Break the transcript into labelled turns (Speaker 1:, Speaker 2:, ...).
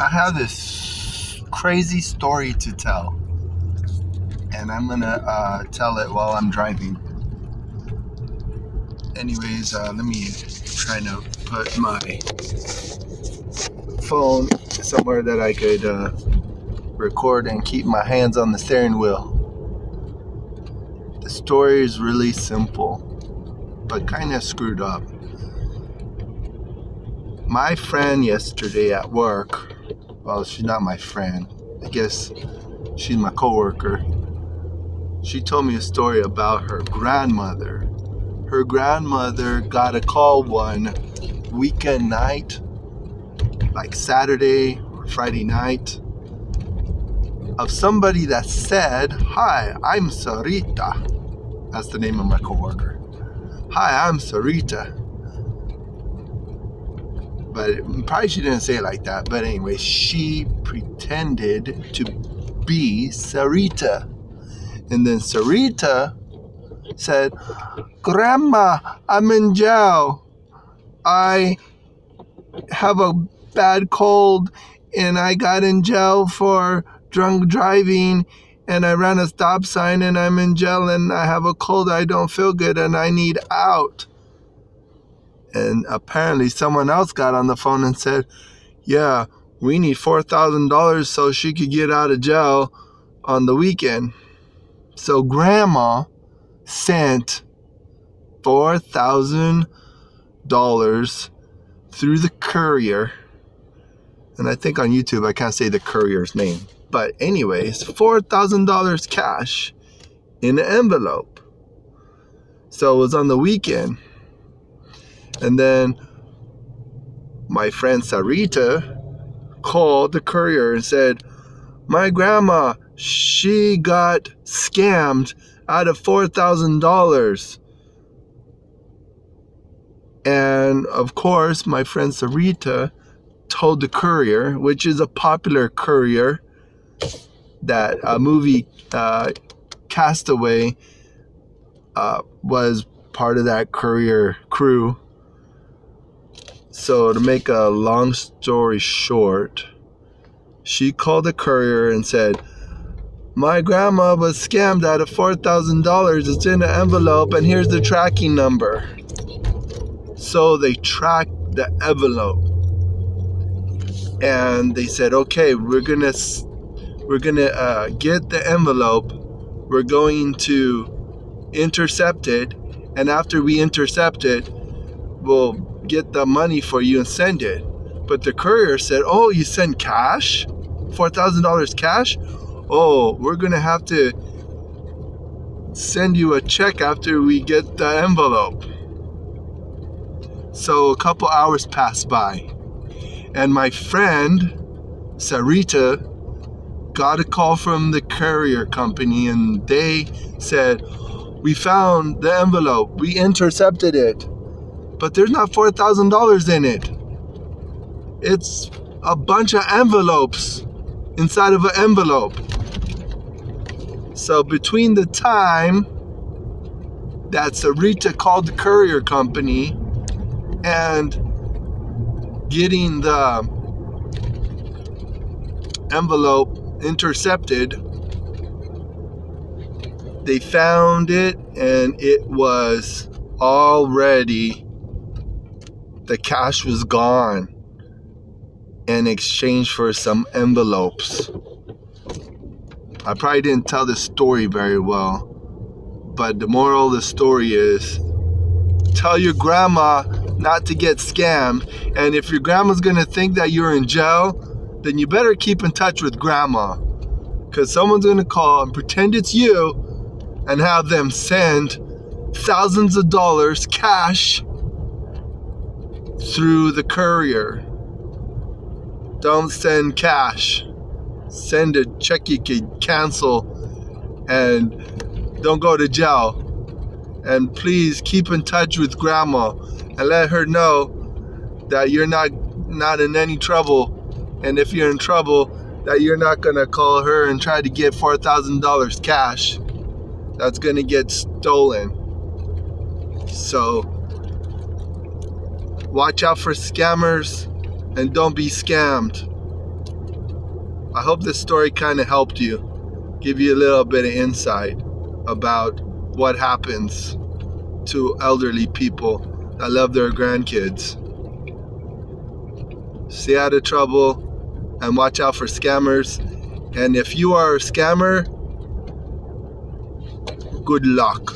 Speaker 1: I have this crazy story to tell, and I'm gonna uh, tell it while I'm driving. Anyways, uh, let me try to put my phone somewhere that I could uh, record and keep my hands on the steering wheel. The story is really simple, but kind of screwed up. My friend yesterday at work well, she's not my friend. I guess she's my coworker. She told me a story about her grandmother. Her grandmother got a call one weekend night, like Saturday or Friday night, of somebody that said, Hi, I'm Sarita. That's the name of my coworker. Hi, I'm Sarita but probably she didn't say it like that. But anyway, she pretended to be Sarita. And then Sarita said, Grandma, I'm in jail. I have a bad cold and I got in jail for drunk driving and I ran a stop sign and I'm in jail and I have a cold. I don't feel good and I need out. And apparently, someone else got on the phone and said, Yeah, we need $4,000 so she could get out of jail on the weekend. So, grandma sent $4,000 through the courier. And I think on YouTube, I can't say the courier's name. But, anyways, $4,000 cash in an envelope. So it was on the weekend. And then my friend Sarita called the courier and said, My grandma, she got scammed out of $4,000. And of course, my friend Sarita told the courier, which is a popular courier, that a movie uh, Castaway uh, was part of that courier crew so, to make a long story short, she called the courier and said, My grandma was scammed out of $4,000. It's in an envelope, and here's the tracking number. So, they tracked the envelope. And they said, Okay, we're going to. We're gonna uh, get the envelope. We're going to intercept it, and after we intercept it, we'll get the money for you and send it. But the courier said, Oh, you send cash? $4,000 cash? Oh, we're going to have to send you a check after we get the envelope. So a couple hours passed by, and my friend, Sarita, got a call from the courier company, and they said, We found the envelope, we intercepted it but there's not $4,000 in it. It's a bunch of envelopes inside of an envelope. So between the time that Sarita called the courier company and getting the envelope intercepted, they found it and it was already the cash was gone in exchange for some envelopes. I probably didn't tell the story very well, but the moral of the story is tell your grandma not to get scammed. And if your grandma's gonna think that you're in jail, then you better keep in touch with grandma. Because someone's gonna call and pretend it's you and have them send thousands of dollars cash through the courier. Don't send cash. Send a check you can cancel and don't go to jail. And please keep in touch with grandma and let her know that you're not not in any trouble. And if you're in trouble, that you're not gonna call her and try to get four thousand dollars cash. That's gonna get stolen. So Watch out for scammers and don't be scammed. I hope this story kind of helped you, give you a little bit of insight about what happens to elderly people that love their grandkids. Stay out of trouble and watch out for scammers. And if you are a scammer, good luck.